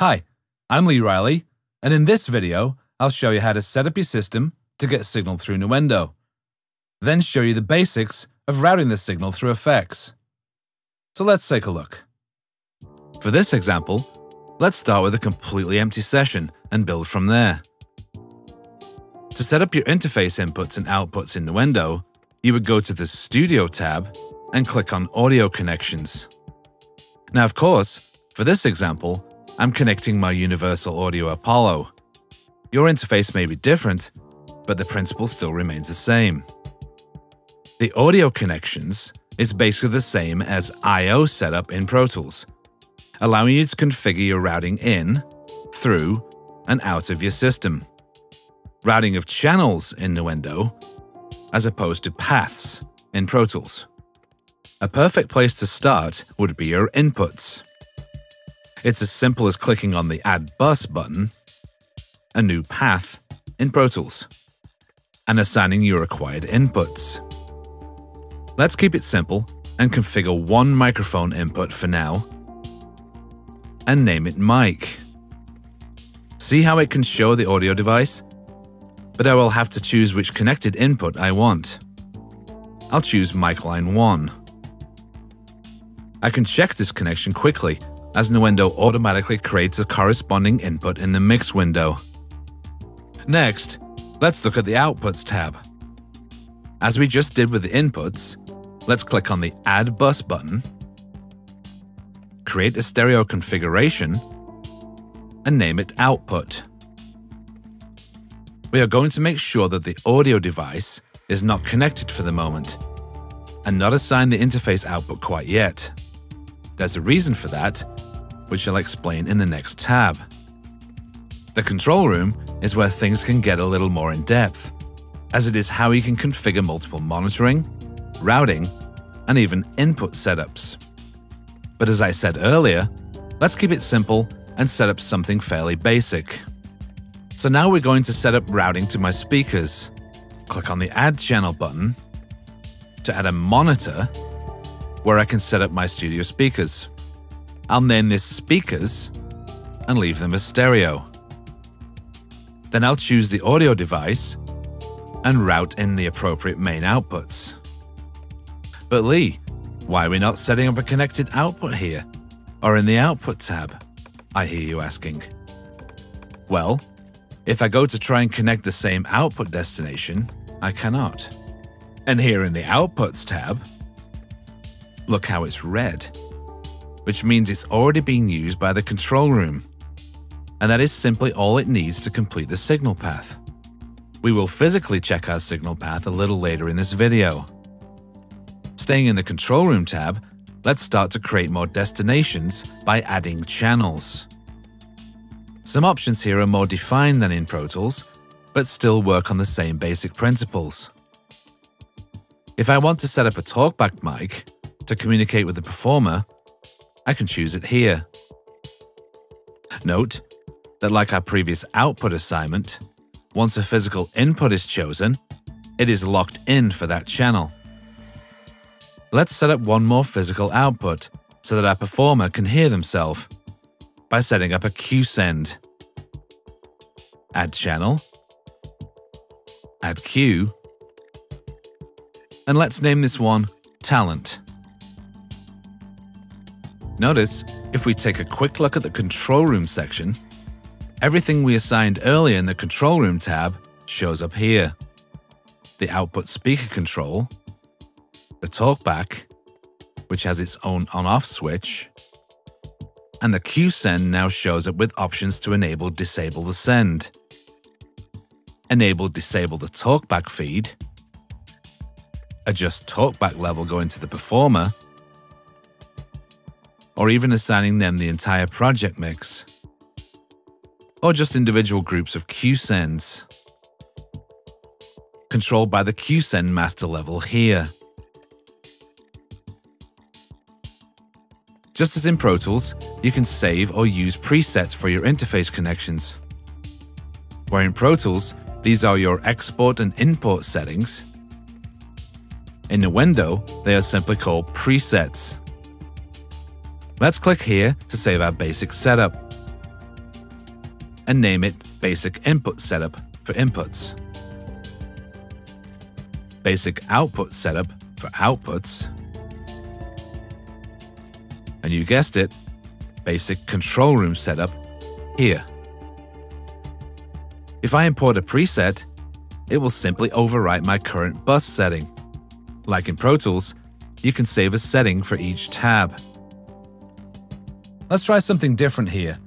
Hi, I'm Lee Riley, and in this video, I'll show you how to set up your system to get signal through Nuendo. Then show you the basics of routing the signal through effects. So let's take a look. For this example, let's start with a completely empty session and build from there. To set up your interface inputs and outputs in Nuendo, you would go to the Studio tab and click on Audio Connections. Now, of course, for this example, I'm connecting my Universal Audio Apollo. Your interface may be different, but the principle still remains the same. The audio connections is basically the same as I.O. setup in Pro Tools, allowing you to configure your routing in, through, and out of your system. Routing of channels in Nuendo, as opposed to paths in Pro Tools. A perfect place to start would be your inputs. It's as simple as clicking on the Add Bus button, a new path in Pro Tools, and assigning your required inputs. Let's keep it simple and configure one microphone input for now, and name it mic. See how it can show the audio device? But I will have to choose which connected input I want. I'll choose mic line 1. I can check this connection quickly as Nuendo automatically creates a corresponding input in the mix window. Next, let's look at the Outputs tab. As we just did with the inputs, let's click on the Add Bus button, create a stereo configuration, and name it Output. We are going to make sure that the audio device is not connected for the moment, and not assign the interface output quite yet. There's a reason for that, which I'll explain in the next tab. The control room is where things can get a little more in depth, as it is how you can configure multiple monitoring, routing, and even input setups. But as I said earlier, let's keep it simple and set up something fairly basic. So now we're going to set up routing to my speakers. Click on the Add Channel button to add a monitor where I can set up my studio speakers. I'll name this speakers and leave them as stereo. Then I'll choose the audio device and route in the appropriate main outputs. But Lee, why are we not setting up a connected output here? Or in the Output tab? I hear you asking. Well, if I go to try and connect the same output destination, I cannot. And here in the Outputs tab, look how it's red which means it's already being used by the control room. And that is simply all it needs to complete the signal path. We will physically check our signal path a little later in this video. Staying in the control room tab, let's start to create more destinations by adding channels. Some options here are more defined than in Pro Tools, but still work on the same basic principles. If I want to set up a talkback mic to communicate with the performer, I can choose it here. Note that like our previous output assignment, once a physical input is chosen, it is locked in for that channel. Let's set up one more physical output so that our performer can hear themselves by setting up a send. Add channel, add Cue, and let's name this one Talent. Notice, if we take a quick look at the control room section, everything we assigned earlier in the control room tab shows up here. The output speaker control, the talkback, which has its own on-off switch, and the cue send now shows up with options to enable disable the send, enable disable the talkback feed, adjust talkback level going to the performer, or even assigning them the entire project mix, or just individual groups of cue sends, controlled by the cue send master level here. Just as in Pro Tools, you can save or use presets for your interface connections. Where in Pro Tools, these are your export and import settings. In Nuendo, they are simply called presets. Let's click here to save our basic setup. and name it Basic Input Setup for inputs. Basic Output Setup for outputs. And you guessed it, Basic Control Room Setup here. If I import a preset, it will simply overwrite my current bus setting. Like in Pro Tools, you can save a setting for each tab. Let's try something different here.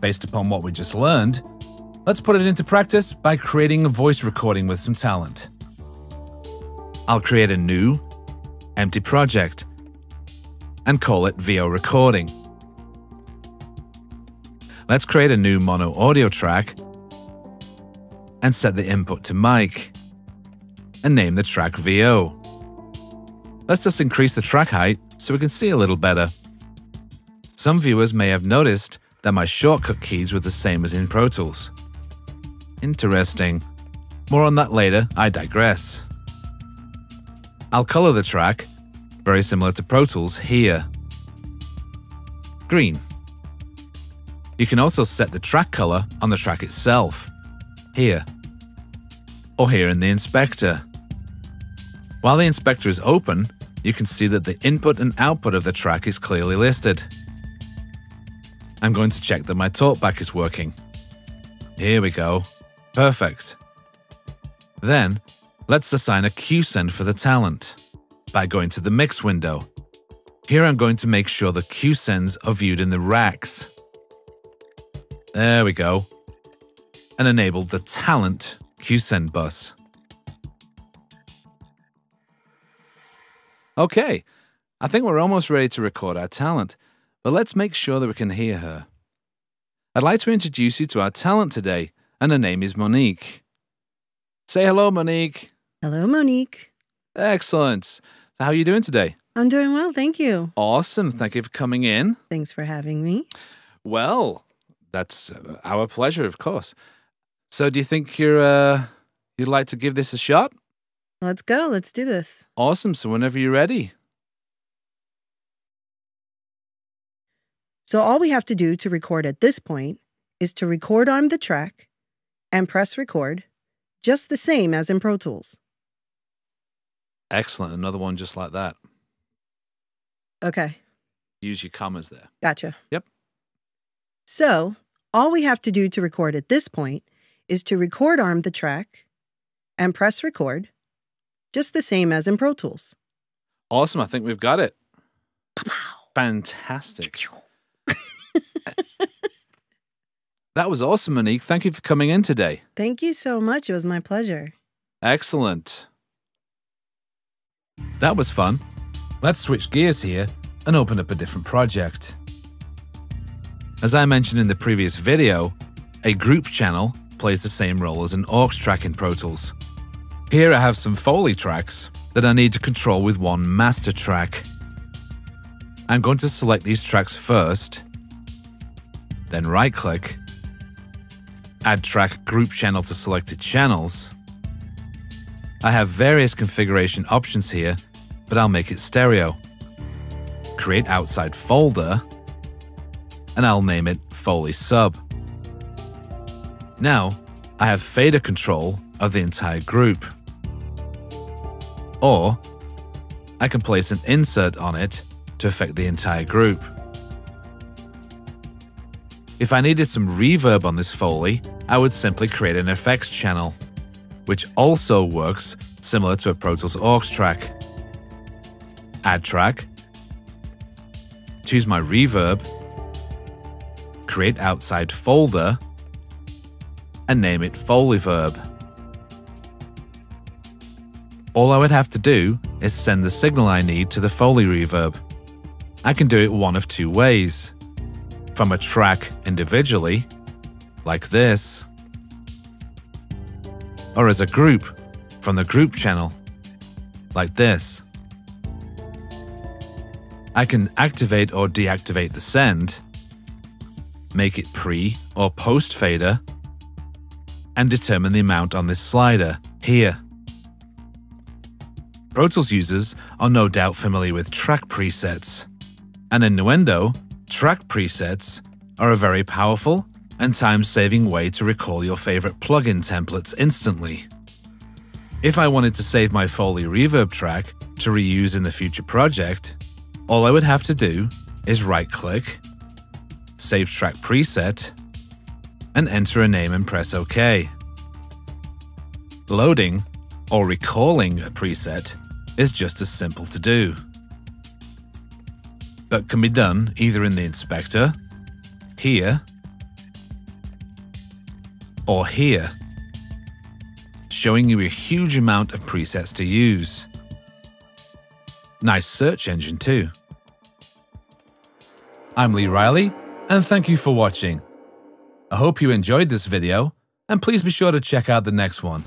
Based upon what we just learned, let's put it into practice by creating a voice recording with some talent. I'll create a new, empty project and call it VO Recording. Let's create a new mono audio track and set the input to mic and name the track VO. Let's just increase the track height so we can see a little better. Some viewers may have noticed that my shortcut keys were the same as in Pro Tools. Interesting. More on that later, I digress. I'll color the track, very similar to Pro Tools here. Green. You can also set the track color on the track itself, here, or here in the inspector. While the inspector is open, you can see that the input and output of the track is clearly listed. I'm going to check that my talkback is working. Here we go. Perfect. Then, let's assign a send for the talent by going to the mix window. Here I'm going to make sure the cue sends are viewed in the racks. There we go. And enable the talent cue send bus. Okay, I think we're almost ready to record our talent, but let's make sure that we can hear her. I'd like to introduce you to our talent today, and her name is Monique. Say hello, Monique. Hello, Monique. Excellent. So how are you doing today? I'm doing well, thank you. Awesome. Thank you for coming in. Thanks for having me. Well, that's uh, our pleasure, of course. So, do you think you're uh, you'd like to give this a shot? Let's go. Let's do this. Awesome. So, whenever you're ready. So, all we have to do to record at this point is to record on the track and press record, just the same as in Pro Tools. Excellent. Another one just like that. Okay, Use your commas there. gotcha. Yep. So, all we have to do to record at this point is to record arm the track and press record, just the same as in Pro Tools. Awesome. I think we've got it. Fantastic. That was awesome, Monique. Thank you for coming in today. Thank you so much. It was my pleasure. Excellent. That was fun. Let's switch gears here and open up a different project. As I mentioned in the previous video, a group channel plays the same role as an aux track in Pro Tools. Here I have some Foley tracks that I need to control with one master track. I'm going to select these tracks first, then right click, add track group channel to selected channels. I have various configuration options here, but I'll make it stereo. Create outside folder, and I'll name it Foley Sub. Now, I have fader control of the entire group. Or, I can place an insert on it to affect the entire group. If I needed some reverb on this Foley, I would simply create an effects channel, which also works similar to a Pro Tools aux track. Add track, choose my reverb, create outside folder, and name it Foley Verb. All I would have to do is send the signal I need to the Foley reverb. I can do it one of two ways. From a track individually, like this, or as a group from the group channel, like this. I can activate or deactivate the send, make it pre or post fader, and determine the amount on this slider here. Pro Tools users are no doubt familiar with track presets, and in Nuendo, track presets are a very powerful and time-saving way to recall your favorite plugin templates instantly. If I wanted to save my Foley reverb track to reuse in the future project, all I would have to do is right-click, save track preset, and enter a name and press OK. Loading, or recalling a preset, is just as simple to do. But can be done either in the inspector, here, or here, showing you a huge amount of presets to use. Nice search engine too. I'm Lee Riley, and thank you for watching. I hope you enjoyed this video, and please be sure to check out the next one.